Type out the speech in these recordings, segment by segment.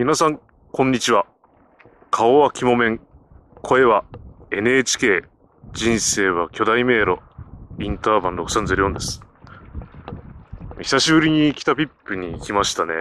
皆さん、こんにちは。顔は肝面、声は NHK、人生は巨大迷路、インターバン6304です。久しぶりに北比布に来ましたね。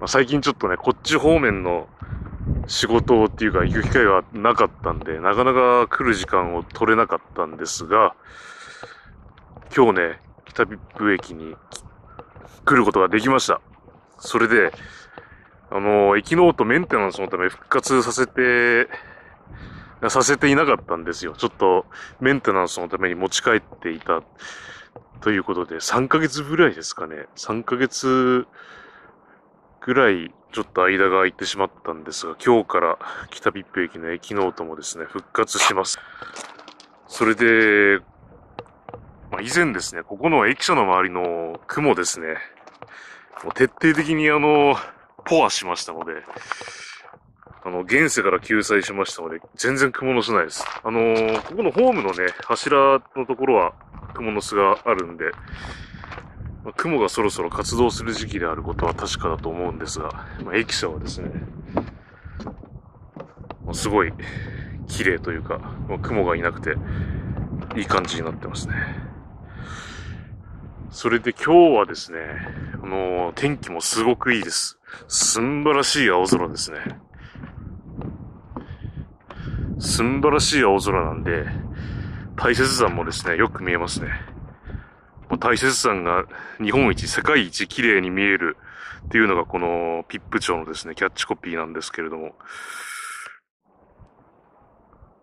まあ、最近ちょっとね、こっち方面の仕事っていうか行く機会がなかったんで、なかなか来る時間を取れなかったんですが、今日ね、北比布駅に来ることができました。それで、あの、駅ノートメンテナンスのため復活させて、させていなかったんですよ。ちょっとメンテナンスのために持ち帰っていたということで、3ヶ月ぐらいですかね。3ヶ月ぐらいちょっと間が空いてしまったんですが、今日から北比布駅の駅ノートもですね、復活します。それで、まあ、以前ですね、ここの駅舎の周りの雲ですね、もう徹底的にあの、ポアしましたので、あの、現世から救済しましたので、全然蜘蛛の巣ないです。あのー、ここのホームのね、柱のところは蜘蛛の巣があるんで、まあ、雲がそろそろ活動する時期であることは確かだと思うんですが、まあ、駅舎はですね、まあ、すごい綺麗というか、まあ、雲がいなくて、いい感じになってますね。それで今日はですね、あのー、天気もすごくいいです。すんばらしい青空ですね。すんばらしい青空なんで、大雪山もですね、よく見えますね。大雪山が日本一、世界一綺麗に見えるっていうのがこのピップ町のですね、キャッチコピーなんですけれども。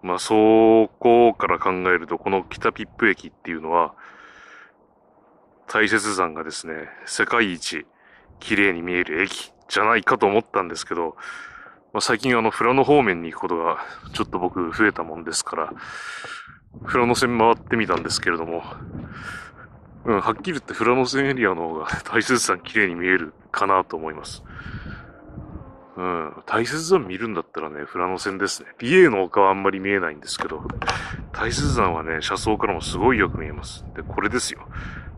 まあ、そこから考えると、この北ピップ駅っていうのは、大雪山がですね、世界一綺麗に見える駅じゃないかと思ったんですけど、まあ、最近あの、富良野方面に行くことがちょっと僕増えたもんですから、富良野線回ってみたんですけれども、うん、はっきり言って富良野線エリアの方が大雪山綺麗に見えるかなと思います。うん。大雪山見るんだったらね、富良野線ですね。美瑛の丘はあんまり見えないんですけど、大雪山はね、車窓からもすごいよく見えます。で、これですよ。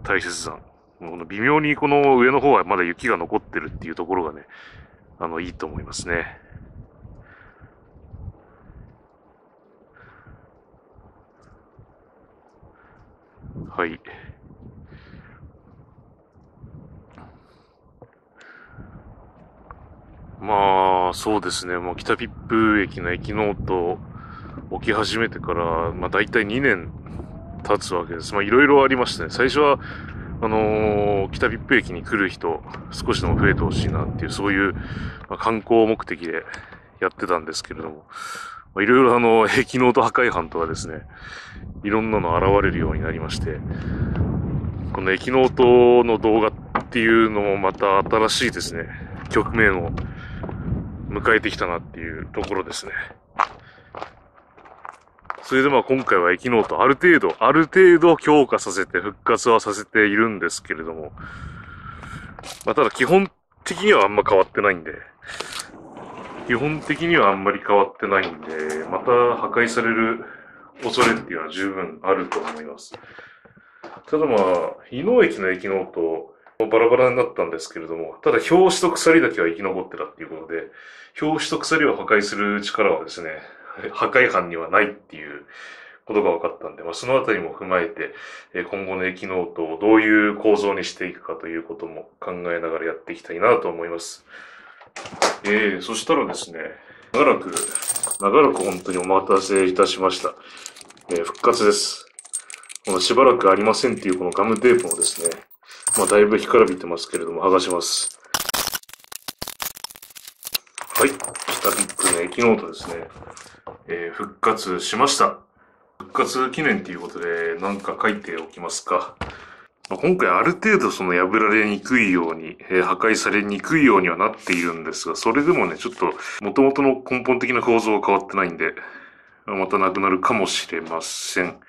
大雪山。この微妙にこの上の方はまだ雪が残ってるっていうところがね、あの、いいと思いますね。はい。まあ、そうですね。もう北比布駅の駅ノート置き始めてから、まあ大体2年経つわけです。まあいろいろありましたね。最初は、あのー、北比布駅に来る人、少しでも増えてほしいなっていう、そういう、まあ、観光目的でやってたんですけれども、まあ、いろいろあの、駅ノート破壊犯とかですね、いろんなの現れるようになりまして、この駅ノートの動画っていうのもまた新しいですね、局面を迎えてきたなっていうところですね。それでまあ今回は駅ノートある程度、ある程度強化させて復活はさせているんですけれども、まあただ基本的にはあんま変わってないんで、基本的にはあんまり変わってないんで、また破壊される恐れっていうのは十分あると思います。ただまあ、伊納駅の駅ノート、バラバラになったんですけれども、ただ表紙と鎖だけは生き残ってたっていうことで、表紙と鎖を破壊する力はですね、破壊犯にはないっていうことが分かったんで、まあ、そのあたりも踏まえて、今後の駅ノートをどういう構造にしていくかということも考えながらやっていきたいなと思います。えー、そしたらですね、長らく、長らく本当にお待たせいたしました。えー、復活です。このしばらくありませんっていうこのガムテープもですね、まあだいぶ干からびてますけれども、剥がします。はい。北比布の駅ノートですね。えー、復活しました。復活記念ということで、何か書いておきますか。ま今回ある程度その破られにくいように、えー、破壊されにくいようにはなっているんですが、それでもね、ちょっと元々の根本的な構造は変わってないんで、またなくなるかもしれません。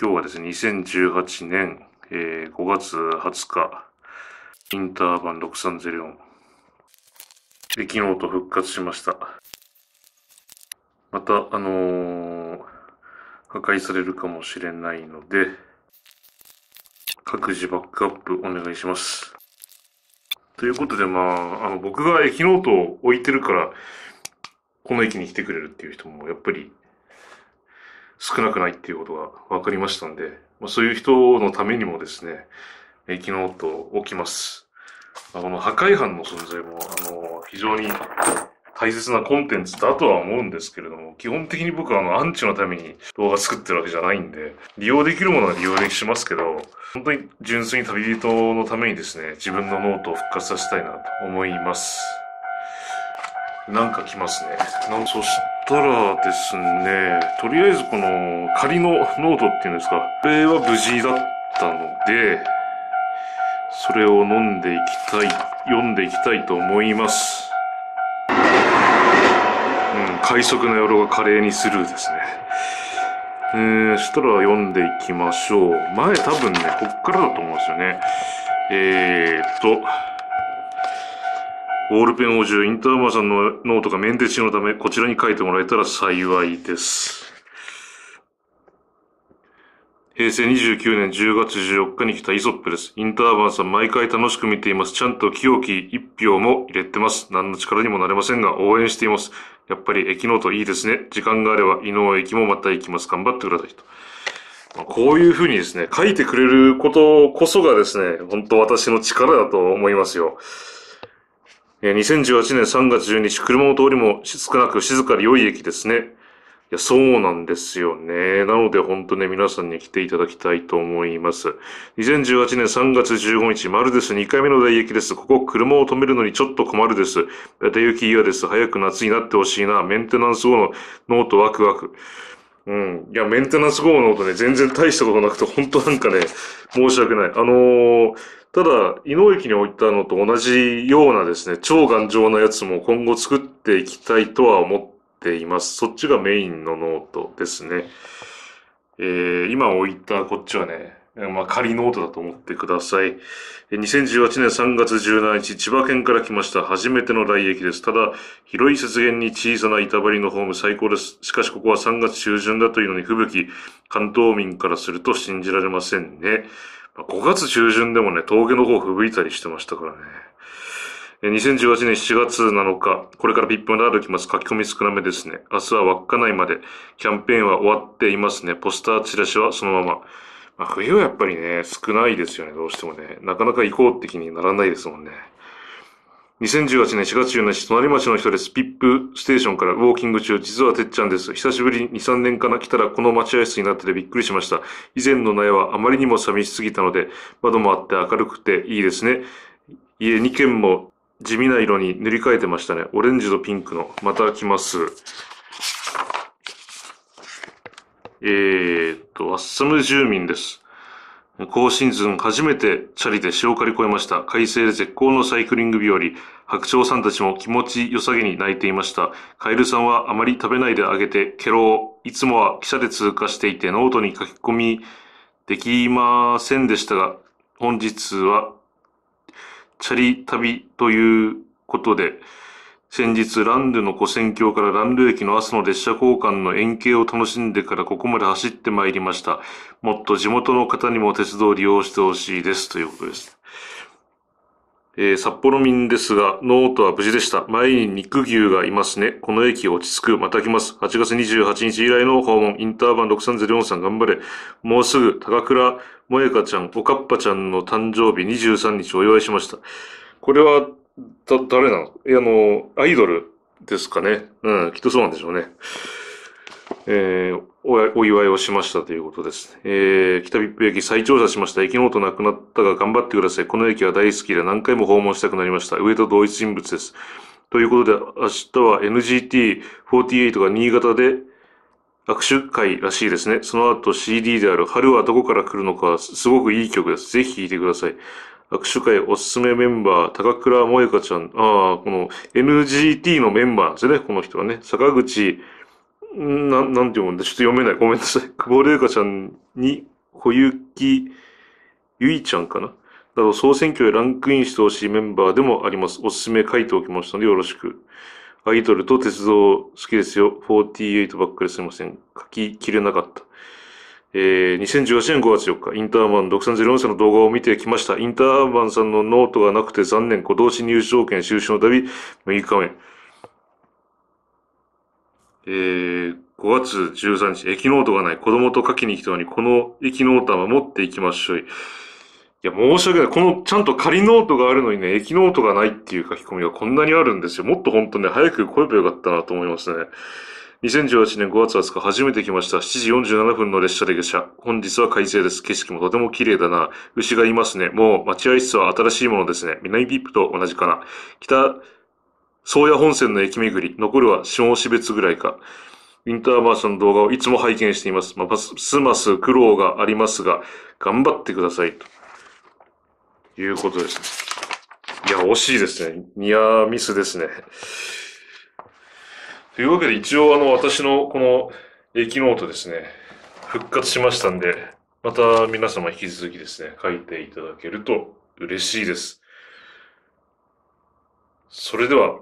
今日はですね、2018年、えー、5月20日、インターバン6304。で、昨日と復活しました。また、あのー、破壊されるかもしれないので、各自バックアップお願いします。ということで、まあ、あの、僕が駅ノートを置いてるから、この駅に来てくれるっていう人も、やっぱり、少なくないっていうことが分かりましたんで、まあ、そういう人のためにもですね、駅ノートを置きます。あの、破壊犯の存在も、あの、非常に大切なコンテンツだとは思うんですけれども、基本的に僕はあの、アンチのために動画作ってるわけじゃないんで、利用できるものは利用でしますけど、本当に純粋に旅人のためにですね、自分のノートを復活させたいなと思います。なんか来ますね。なんそしたらですね、とりあえずこの仮のノートっていうんですか、これは無事だったので、それを飲んでいきたい、読んでいきたいと思います。快速なよろが華麗にスルーですね。えー、したら読んでいきましょう。前多分ね、こっからだと思うんですよね。えーっと、ボールペン王子、インターバンさんのノートがメンテ中のため、こちらに書いてもらえたら幸いです。平成29年10月14日に来たイソップです。インターバンさん毎回楽しく見ています。ちゃんと清き一票も入れてます。何の力にもなれませんが、応援しています。やっぱり駅ノートいいですね。時間があれば、井上駅もまた行きます。頑張ってくださいと。こういうふうにですね、書いてくれることこそがですね、本当私の力だと思いますよ。2018年3月12日、車の通りも少なく静かで良い駅ですね。いや、そうなんですよね。なので本当ね、皆さんに来ていただきたいと思います。2018年3月15日、丸です。2回目の大駅です。ここ車を止めるのにちょっと困るです。大雪嫌です。早く夏になってほしいな。メンテナンス後のノートワクワク。うん。いや、メンテナンス後のノートね、全然大したことなくて、本当なんかね、申し訳ない。あのー、ただ、井上駅に置いたのと同じようなですね、超頑丈なやつも今後作っていきたいとは思ってています。そっちがメインのノートですね。えー、今置いたこっちはね、まあ、仮ノートだと思ってください。2018年3月17日、千葉県から来ました。初めての来駅です。ただ、広い雪原に小さな板張りのホーム最高です。しかしここは3月中旬だというのに吹雪、関東民からすると信じられませんね。5月中旬でもね、峠の方吹雪いたりしてましたからね。2018年7月7日、これからピップまで歩きます。書き込み少なめですね。明日は稚内まで。キャンペーンは終わっていますね。ポスターチラシはそのまま。まあ、冬はやっぱりね、少ないですよね。どうしてもね。なかなか行こうって気にならないですもんね。2018年4月17日、隣町の人です。ピップステーションからウォーキング中、実はてっちゃんです。久しぶりに2、3年かな来たらこの待合室になっててびっくりしました。以前の苗はあまりにも寂しすぎたので、窓もあって明るくていいですね。家2軒も地味な色に塗り替えてましたね。オレンジとピンクの。また来ます。えー、っと、アッサム住民です。今シーズン初めてチャリで塩狩越えました。快晴で絶好のサイクリング日和。白鳥さんたちも気持ち良さげに鳴いていました。カエルさんはあまり食べないであげて、ケロいつもは汽車で通過していてノートに書き込みできませんでしたが、本日はチャリ旅ということで、先日ランルの古戦橋からランル駅の朝の列車交換の円形を楽しんでからここまで走ってまいりました。もっと地元の方にも鉄道を利用してほしいですということです。えー、札幌民ですが、ノートは無事でした。前に肉牛がいますね。この駅落ち着く。また来ます。8月28日以来の訪問。インターバン6304さん頑張れ。もうすぐ、高倉萌香ちゃん、おかっぱちゃんの誕生日23日お祝いしました。これは、だ、誰なの？いや、あの、アイドルですかね。うん、きっとそうなんでしょうね。えー、お祝いをしましたということです。えー、北ビップ駅再調査しました。駅の音なくなったが頑張ってください。この駅は大好きで何回も訪問したくなりました。上と同一人物です。ということで、明日は NGT48 が新潟で握手会らしいですね。その後 CD である春はどこから来るのか、すごくいい曲です。ぜひ聴いてください。握手会おすすめメンバー、高倉萌香ちゃん、ああ、この NGT のメンバーですね、この人はね。坂口な、なんて読むんだちょっと読めない。ごめんなさい。久保玲香ちゃんに、小雪ゆいちゃんかな？など、総選挙へランクインしてほしいメンバーでもあります。おすすめ書いておきましたのでよろしく。アイドルと鉄道好きですよ。48ばっかりすいません。書ききれなかった。えー、2018年5月4日、インターマン6304さんの動画を見てきました。インターマンさんのノートがなくて残念。今年入賞権収支の旅、6日目。えー、5月13日、駅ノートがない。子供と書きに来たのに、この駅ノートは守っていきましょう。いや、申し訳ない。この、ちゃんと仮ノートがあるのにね、駅ノートがないっていう書き込みがこんなにあるんですよ。もっと本当ね、早く来ればよかったなと思いますね。2018年5月20日初めて来ました。7時47分の列車で下車。本日は快晴です。景色もとても綺麗だな。牛がいますね。もう待合室は新しいものですね。南比布と同じかな。北、宗谷本線の駅巡り。残るは下士別ぐらいか。インターバンさんの動画をいつも拝見しています。まあ、ますます苦労がありますが、頑張ってください。ということですね。いや、惜しいですね。ニアミスですね。というわけで一応あの私のこの駅ノートですね、復活しましたんで、また皆様引き続きですね、書いていただけると嬉しいです。それでは、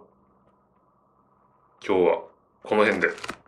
今日はこの辺で。